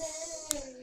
Hey.